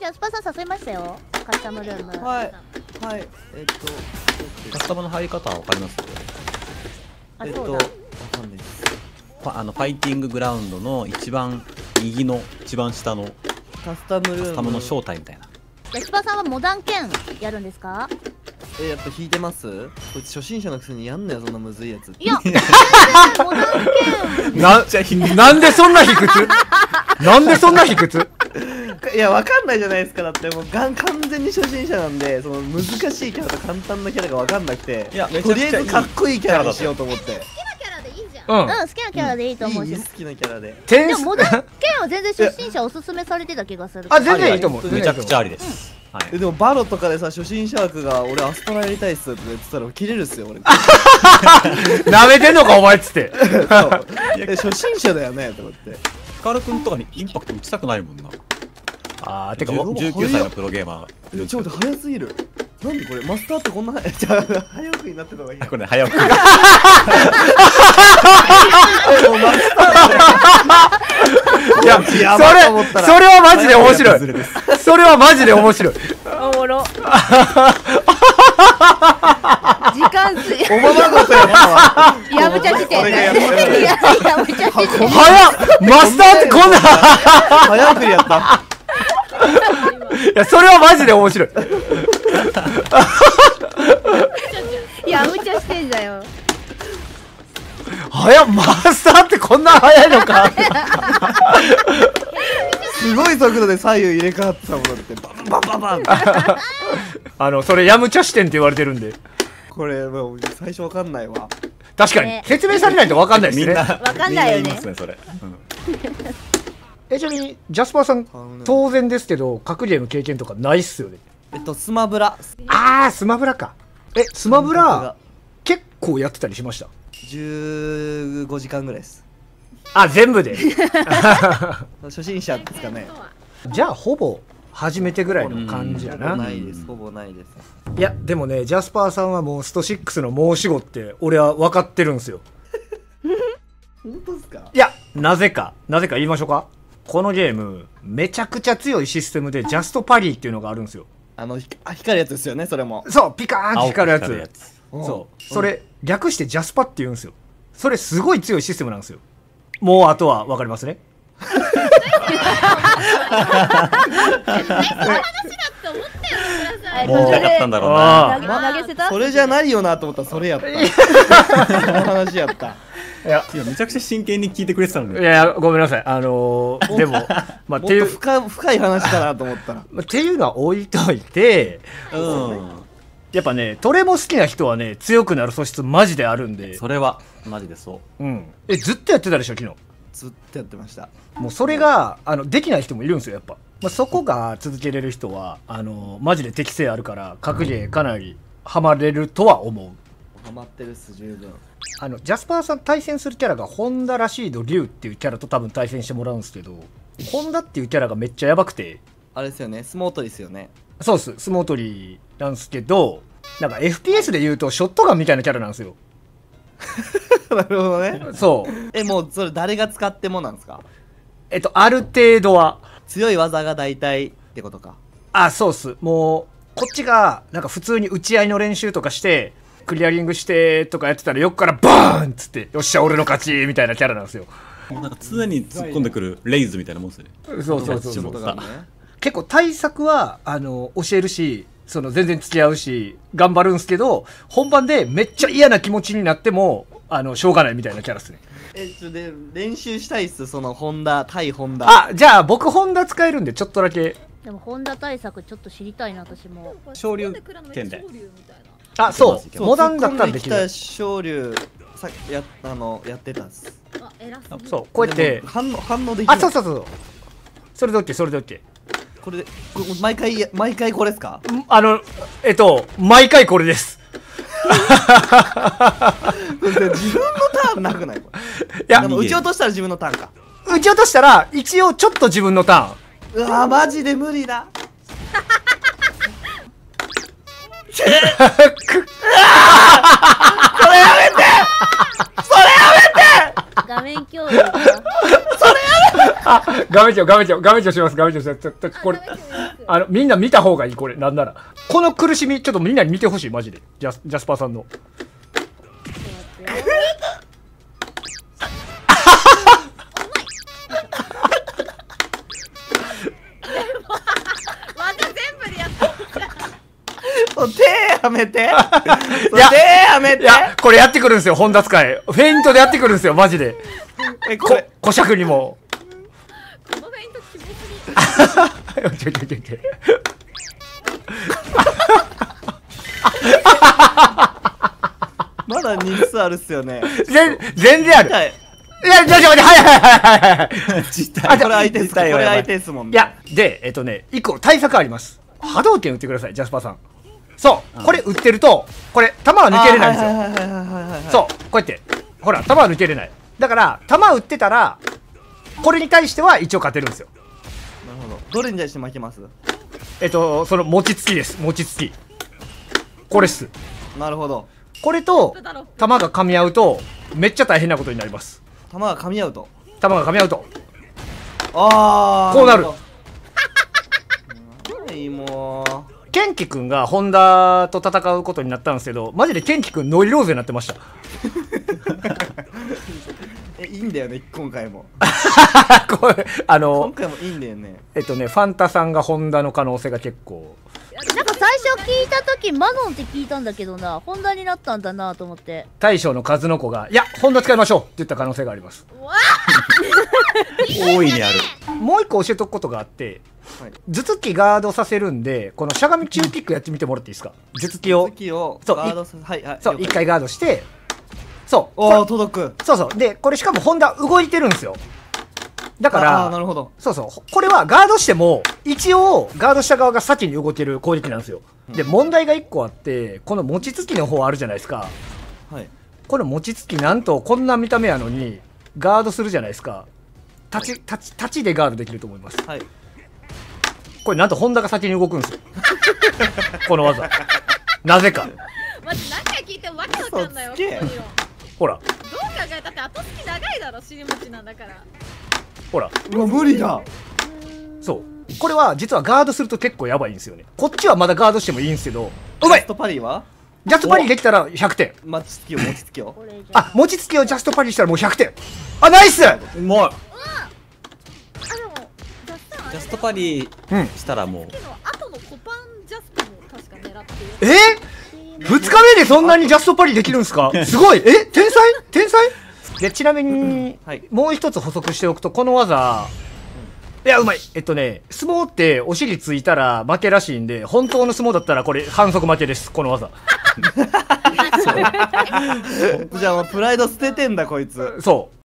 今日ジャスパーさん誘いましたよ。カスタムルーム。はい。はい。えっとカスタムの入り方は分かります？えっとわかんないです。ファあのファイティンググラウンドの一番右の一番下のカスタムルーム。カスタムの正体みたいな。ジャスパーさんはモダン剣やるんですか？えやっぱ弾いてます？こいつ初心者のくせにやんなよそんなむずいやつ。いや全然 モダン剣。な、なんでそんな卑屈？なんでそんな卑屈？いやわかんないじゃないですかだって。もうがん完全に初心者なんでその難しいキャラと簡単なキャラがわかんなくて。いやめちとりあゃくちゃいいえずかっこいいキャラにしようと思って。キャラでいいじゃん。うん。うん好きなキャラでいいと思うし、いい好きなキャラで。天でもモダン剣は全然初心者おすすめされてた気がする。あ全然いいと思う。めちゃくちゃありりです、はい。えでもバロとかでさ初心者枠が俺アストラやりたいっすって言ってたら切れるっすよ俺。なめてんのかお前っつって。初心者だよねと思って。ヒカルくんとかにインパクト打ちたくないもんなあーてかも19歳のプロゲーマー。えちょっと待って早すぎる。なんでこれマスターってこんな早い じゃあ早くになってた方がいいなこれね早く。もうマスいややそれそれはマジで面白い。それはマジで面白い。おもろ。時間すおままごとやったわやぶちゃ時点やぶちゃ時点早っ。マスターってこんな。早送りやったいやそれはマジで面白い。やぶちゃしてんだよ。早っマスターってこんな早いのか。すごい速度で左右入れ替わってたもんだってバンバンバンバン。あのそれヤムチャ視点って言われてるんで。これもう最初わかんないわ。確かに。ね。説明されないと分かんないですね。みんなわかんないよね。みん言いますねそれ、うんえちなみにジャスパーさん当然ですけど格ゲーの経験とかないっすよね？えっとスマブラ。あースマブラか。えスマブラ結構やってたりしました？15時間ぐらいです。あ全部で？初心者ですかね。じゃあほぼ初めてぐらいの感じやほぼなないです。ほぼないです。いやでもねジャスパーさんはもうスト6の申し子って俺は分かってるんですよ。本当ですか？いやなぜか。なぜか言いましょうか？このゲームめちゃくちゃ強いシステムでジャストパリーっていうのがあるんですよ。あのひあ光るやつですよねそれも。そうピカーンって光るやつ。やつ。そう。それ略してジャスパって言うんですよ。それすごい強いシステムなんですよ。もうあとは分かりますね。もう。なかったんだろうな。それじゃないよなと思ったらそれやった。その話やったいや。いやめちゃくちゃ真剣に聞いてくれてたのいでやごめんなさい。あのーでも まあってという深深い話かなと思ったら。まあっていうのは置いといてうん。やっぱねトレも好きな人はね強くなる素質マジであるんで。それはマジでそう。うん。えずっとやってたでしょ昨日？ずっとやってました。もうそれがあのできない人もいるんですよやっぱ、まあ、そこが続けれる人はあのマジで適性あるから格ゲーかなりハマれるとは思う。ハマってるっす十分あのジャスパーさん対戦するキャラがホンダ・ラシード・リュウっていうキャラと多分対戦してもらうんですけどホンダっていうキャラがめっちゃやばくて。あれですよね。相撲取りですよね。そうっす。相撲取りなんですけどなんか FPS で言うとショットガンみたいなキャラなんですよ。なるほどね。そう。えもうそれ誰が使ってもなんですか？えっとある程度は。強い技が大体ってことか。あそうっす。もうこっちがなんか普通に打ち合いの練習とかしてクリアリングしてとかやってたら横からバーンっつってよっしゃ俺の勝ちみたいなキャラなんですよ。なんか常に突っ込んでくるレイズみたいなもんですよね。そうそうそうそそう。結構対策はあの教えるしその全然付き合うし頑張るんすけど本番でめっちゃ嫌な気持ちになってもあのしょうがないみたいなキャラっすね。えちょで練習したいっすそのホンダ対ホンダ。あじゃあ僕ホンダ使えるんでちょっとだけ。でも本田対策ちょっと知りたいな私も。昇竜剣であそそう。モダンだったらできる。突っ込んできた昇竜さやあのやってたんす。あ偉すそう。こうやって。反応反応できないあそうそうそう。それで OK それで OK これでこれ毎回毎回これっすか？んあのえっと毎回これです。自分のターンなくない？こ れいや。でも撃ち落としたら自分のターンか。撃ち落としたら一応ちょっと自分のターン。うわマジで無理だそれやめてそれやめて画面共有かあ、画面長、画面長、画面長します、画面長します。ちょっと、これ、あの、みんな見た方がいい、これ、なんなら。この苦しみ、ちょっとみんなに見てほしい、マジで。ジャスジャスパーさんの。ったそう手やめて 手やめていや、これやってくるんですよ、本田使い。フェイントでやってくるんですよ、マジで。こえこれ、古尺にも。このフェイントキモすぎるちょいちょいちょいちょいまだ日数あるっすよね全全然ある。はいいや、ちょちょはいはいはいはいはい。実あこれ相手っすこれ相手っすもんねいや、で、えっとね、一個対策あります。波動拳打ってください、ジャスパーさん。そう、これ打ってると、これ、弾は抜けれないんですよ。そう、こうやって。ほら、弾は抜けれない。だから、弾打ってたら、これに対しては一応勝てるんですよ。なるほどどれに対して負けます？えっと、その餅つきです、餅つき。これっす。なるほどこれと弾が噛み合うと、めっちゃ大変なことになります。球が噛み合うと？弾が噛み合うと。ああこうなるはいもうケンキ君がホンダと戦うことになったんですけど、マジでケンキ君ノイローゼになってました。えいいんだよね今回も これ、あ今の、回もいいんだよねえっとね、ファンタさんがホンダの可能性が結構。なんか最初聞いた時マノンって聞いたんだけどなホンダになったんだなと思って大将の数の子が、いや、ホンダ使いましょうって言った可能性があります。大いにある。もう一個教えとくことがあって、はい。頭突きガードさせるんで、このしゃがみ中キックやってみてもらっていいですか？頭突きを、月をそうガードするはいはいそう、了解。一回ガードして、そう、おこお届く。れそうそう。で、これしかもホンダ動いてるんですよ。だかああーなら、るほど。そうそう、これはガードしても、一応、ガードした側が先に動ける攻撃なんですよ。で、問題が一個あって、この餅つきの方あるじゃないですか。はい。この餅つきなんとこんな見た目やのにガードするじゃないですか。立ち立ち立ちでガードできると思います。はい。これなんとホンダが先に動くんですよ。この技。なぜか。マジ何回聞いてもわけわかんないよ嘘つけこの理論ほら。どう考えたって後付き長いだろ尻餅なんだから。ほら。うわ無理だ。そう。これは実はガードすると結構やばいんですよね。こっちはまだガードしてもいいんですけど。うまいストパリは？ジャストパリできたら100点。マッチつきを持ちつきをあ餅つきをジャストパリしたらもう100点。あナイス！うまい。あでもジャストジャストパリうん。したらもうの後のコパンジャストも確か狙ってる。え？2日目でそんなにジャストパリできるんですか？すごい。え？天才？天才？でちなみに、はい。もう一つ補足しておくとこの技。いやうまい。えっとね相撲ってお尻ついたら負けらしいんで本当の相撲だったらこれ反則負けですこの技 じゃあプライド捨ててんだこいつ。そう